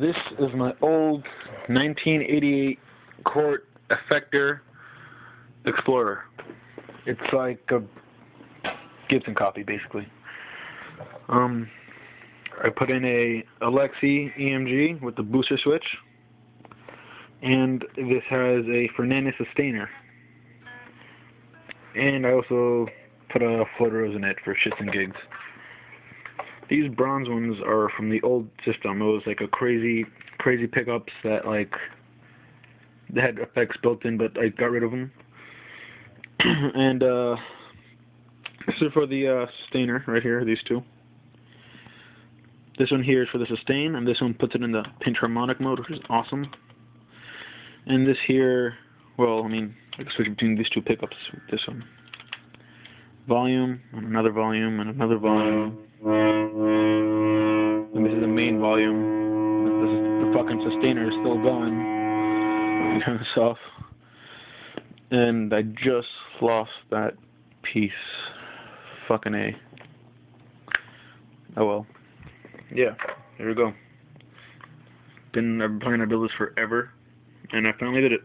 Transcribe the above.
this is my old 1988 Cort Effector Explorer. It's like a Gibson copy, basically. Um, I put in a Alexi EMG with the booster switch, and this has a Fernandes sustainer. And I also put a Floyd Rose in it for shits and gigs. These bronze ones are from the old system. It was like a crazy, crazy pickups that like they had effects built in, but I got rid of them. and uh, this is for the uh, sustainer right here. These two. This one here is for the sustain, and this one puts it in the pinch harmonic mode, which is awesome. And this here, well, I mean, I can switch between these two pickups. This one, volume, and another volume, and another volume. And this is the main volume. This is the fucking sustainer is still going. Turn this off. And I just lost that piece. Fucking A. Oh well. Yeah, here we go. Been I've been planning to build this forever, and I finally did it.